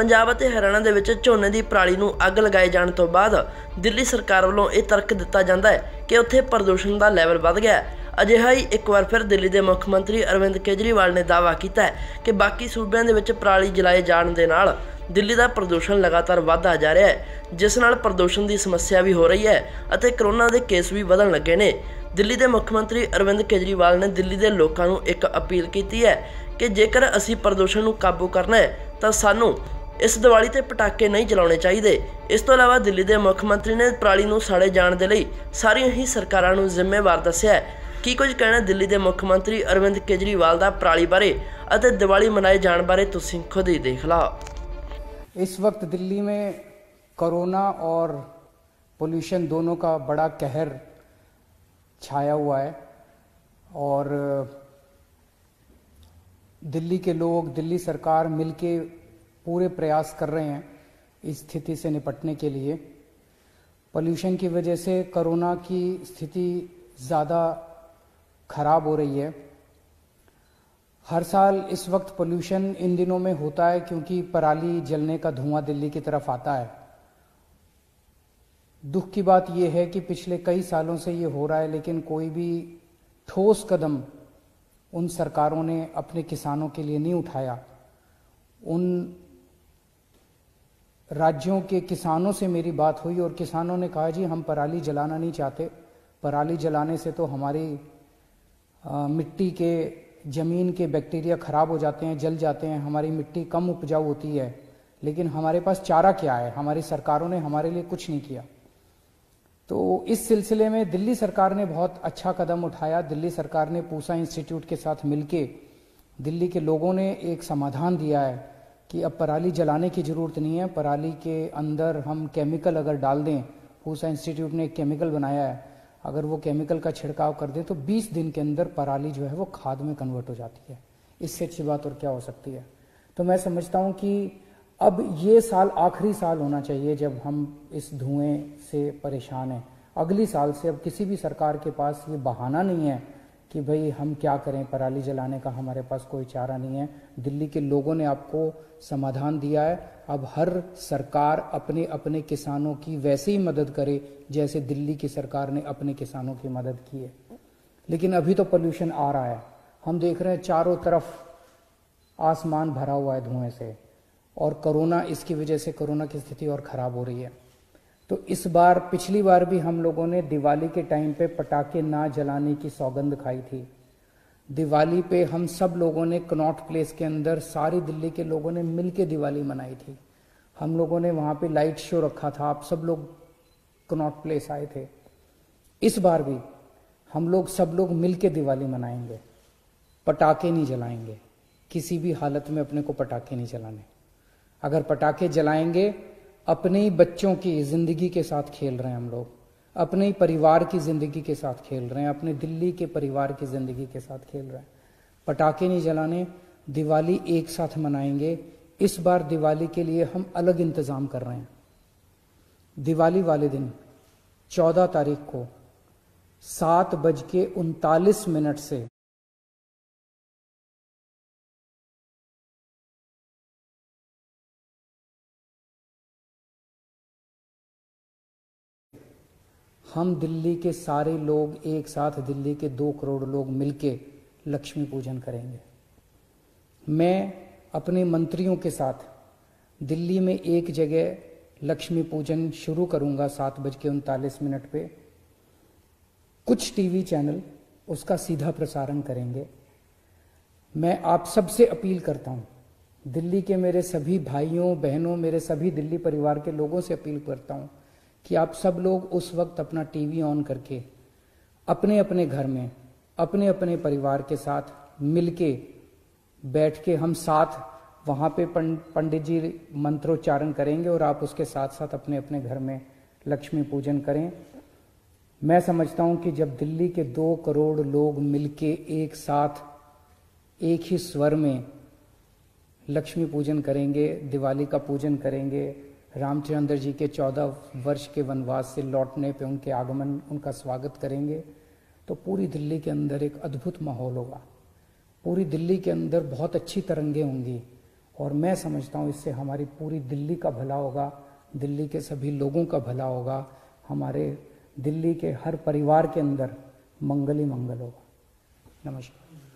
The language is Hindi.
ਪੰਜਾਬ ਅਤੇ ਹਰਿਆਣਾ ਦੇ ਵਿੱਚ ਝੋਨੇ ਦੀ ਪਰਾਲੀ ਨੂੰ ਅੱਗ ਲਗਾਏ ਜਾਣ ਤੋਂ ਬਾਅਦ ਦਿੱਲੀ ਸਰਕਾਰ ਵੱਲੋਂ ਇਹ ਤਰਕ ਦਿੱਤਾ ਜਾਂਦਾ ਹੈ ਕਿ ਉੱਥੇ ਪ੍ਰਦੂਸ਼ਣ ਦਾ ਲੈਵਲ ਵੱਧ ਗਿਆ ਹੈ। ਅਜਿਹਾ ਹੀ ਇੱਕ ਵਾਰ ਫਿਰ ਦਿੱਲੀ ਦੇ ਮੁੱਖ ਮੰਤਰੀ ਅਰਵਿੰਦ ਕੇਜਰੀਵਾਲ ਨੇ ਦਾਅਵਾ ਕੀਤਾ ਹੈ ਕਿ ਬਾਕੀ ਸੂਬਿਆਂ ਦੇ ਵਿੱਚ ਪਰਾਲੀ ਜਲਾਏ ਜਾਣ ਦੇ ਨਾਲ ਦਿੱਲੀ ਦਾ ਪ੍ਰਦੂਸ਼ਣ ਲਗਾਤਾਰ ਵਧਦਾ ਜਾ ਰਿਹਾ ਹੈ, ਜਿਸ ਨਾਲ ਪ੍ਰਦੂਸ਼ਣ ਦੀ ਸਮੱਸਿਆ ਵੀ ਹੋ ਰਹੀ ਹੈ ਅਤੇ ਕਰੋਨਾ ਦੇ ਕੇਸ ਵੀ ਵਧਣ ਲੱਗੇ ਨੇ। ਦਿੱਲੀ ਦੇ ਮੁੱਖ ਮੰਤਰੀ ਅਰਵਿੰਦ ਕੇਜਰੀਵਾਲ ਨੇ ਦਿੱਲੀ ਦੇ ਲੋਕਾਂ ਨੂੰ ਇੱਕ ਅਪੀਲ ਕੀਤੀ ਹੈ ਕਿ ਜੇਕਰ ਅਸੀਂ ਪ੍ਰਦੂਸ਼ਣ ਨੂੰ ਕਾਬੂ ਕਰਨਾ ਹੈ, ਤਾਂ ਸਾਨੂੰ ਇਸ ਦੀਵਾਲੀ ਤੇ ਪਟਾਕੇ ਨਹੀਂ ਚਲਾਉਣੇ ਚਾਹੀਦੇ ਇਸ ਤੋਂ ਇਲਾਵਾ ਦਿੱਲੀ ਦੇ ਮੁੱਖ ਮੰਤਰੀ ਨੇ ਪਰਾਲੀ ਨੂੰ ਸਾੜੇ ਜਾਣ ਦੇ ਲਈ ਸਾਰੀਆਂ ਹੀ ਸਰਕਾਰਾਂ ਨੂੰ ਜ਼ਿੰਮੇਵਾਰ ਦੱਸਿਆ ਹੈ ਕੀ ਕੁਝ ਕਹਿਣਾ ਦਿੱਲੀ ਦੇ ਮੁੱਖ ਮੰਤਰੀ ਅਰਵਿੰਦ ਕੇਜਰੀਵਾਲ ਦਾ ਪਰਾਲੀ ਬਾਰੇ ਅਤੇ ਦੀਵਾਲੀ ਮਨਾਏ ਜਾਣ ਬਾਰੇ ਤੁਸੀਂ ਖੁਦ ਹੀ ਦੇਖ ਲਓ इस वक्त दिल्ली में कोरोना और पोल्यूशन दोनों का बड़ा कहर छाया हुआ है और दिल्ली के लोग दिल्ली सरकार मिलके पूरे प्रयास कर रहे हैं इस स्थिति से निपटने के लिए। पोल्यूशन की वजह से कोरोना की स्थिति ज़्यादा खराब हो रही है। हर साल इस वक्त पोल्यूशन इन दिनों में होता है क्योंकि पराली जलने का धुआँ दिल्ली की तरफ़ आता है। दुख की बात यह है कि पिछले कई सालों से ये हो रहा है, लेकिन कोई भी ठोस कदम उन सरकारों ने अपने किसानों के लिए नहीं उठाया। उन राज्यों के किसानों से मेरी बात हुई और किसानों ने कहा जी हम पराली जलाना नहीं चाहते। पराली जलाने से तो हमारी आ, मिट्टी के ज़मीन के बैक्टीरिया खराब हो जाते हैं जल जाते हैं हमारी मिट्टी कम उपजाऊ होती है। लेकिन हमारे पास चारा क्या है? हमारी सरकारों ने हमारे लिए कुछ नहीं किया। तो इस सिलसिले में दिल्ली सरकार ने बहुत अच्छा कदम उठाया। दिल्ली सरकार ने पूसा इंस्टीट्यूट के साथ मिलके दिल्ली के लोगों ने एक समाधान दिया है। कि अब पराली जलाने की ज़रूरत नहीं है। पराली के अंदर हम केमिकल अगर डाल दें, पूसा इंस्टीट्यूट ने एक केमिकल बनाया है, अगर वो केमिकल का छिड़काव कर दें तो 20 दिन के अंदर पराली जो है वो खाद में कन्वर्ट हो जाती है। इससे अच्छी बात और क्या हो सकती है? तो मैं समझता हूँ कि अब ये साल आखिरी साल होना चाहिए जब हम इस धुएँ से परेशान हैं। अगली साल से अब किसी भी सरकार के पास ये बहाना नहीं है कि भाई हम क्या करें? पराली जलाने का हमारे पास कोई चारा नहीं है। दिल्ली के लोगों ने आपको समाधान दिया है। अब हर सरकार अपने अपने किसानों की वैसे ही मदद करे, जैसे दिल्ली की सरकार ने अपने किसानों की मदद की है। लेकिन अभी तो पोल्यूशन आ रहा है। हम देख रहे हैं चारों तरफ़ आसमान भरा हुआ है धुएँ से। और कोरोना, इसकी वजह से कोरोना की स्थिति और खराब हो रही है। तो इस बार, पिछली बार भी हम लोगों ने दिवाली के टाइम पे पटाखे ना जलाने की सौगंध खाई थी। दिवाली पे हम सब लोगों ने कनॉट प्लेस के अंदर सारी दिल्ली के लोगों ने मिलके दिवाली मनाई थी। हम लोगों ने वहाँ पे लाइट शो रखा था। आप सब लोग कनॉट प्लेस आए थे। इस बार भी हम लोग सब लोग मिलके दिवाली मनाएँगे। पटाखे नहीं जलाएँगे। किसी भी हालत में अपने को पटाखे नहीं जलाने। अगर पटाखे जलाएँगे अपने ही बच्चों की ज़िंदगी के साथ खेल रहे हैं हम लोग। अपने ही परिवार की ज़िंदगी के साथ खेल रहे हैं। अपने दिल्ली के परिवार की ज़िंदगी के साथ खेल रहे हैं। पटाखे नहीं जलाने, दिवाली एक साथ मनाएँगे। इस बार दिवाली के लिए हम अलग इंतज़ाम कर रहे हैं। दिवाली वाले दिन, चौदह तारीख को सात बज के उनतालीस मिनट से हम दिल्ली के सारे लोग एक साथ दिल्ली के दो करोड़ लोग मिलके लक्ष्मी पूजन करेंगे। मैं अपने मंत्रियों के साथ दिल्ली में एक जगह लक्ष्मी पूजन शुरू करूँगा सात बज के उनतालीस मिनट पे। कुछ टीवी चैनल उसका सीधा प्रसारण करेंगे। मैं आप सबसे अपील करता हूँ, दिल्ली के मेरे सभी भाइयों, बहनों, मेरे सभी दिल्ली परिवार के लोगों से अपील करता हूँ कि आप सब लोग उस वक्त अपना टीवी ऑन करके अपने अपने घर में अपने अपने परिवार के साथ मिलके बैठ के हम साथ वहाँ पे पंडित जी मंत्रोच्चारण करेंगे और आप उसके साथ साथ अपने अपने घर में लक्ष्मी पूजन करें। मैं समझता हूँ कि जब दिल्ली के दो करोड़ लोग मिलके एक साथ, एक ही स्वर में लक्ष्मी पूजन करेंगे, दिवाली का पूजन करेंगे रामचंद्र जी के चौदह वर्ष के वनवास से लौटने पे उनके आगमन, उनका स्वागत करेंगे। तो पूरी दिल्ली के अंदर एक अद्भुत माहौल होगा। पूरी दिल्ली के अंदर बहुत अच्छी तरंगे होंगी और मैं समझता हूँ इससे हमारी पूरी दिल्ली का भला होगा, दिल्ली के सभी लोगों का भला होगा, हमारे दिल्ली के हर परिवार के अंदर मंगल ही मंगल होगा। नमस्कार।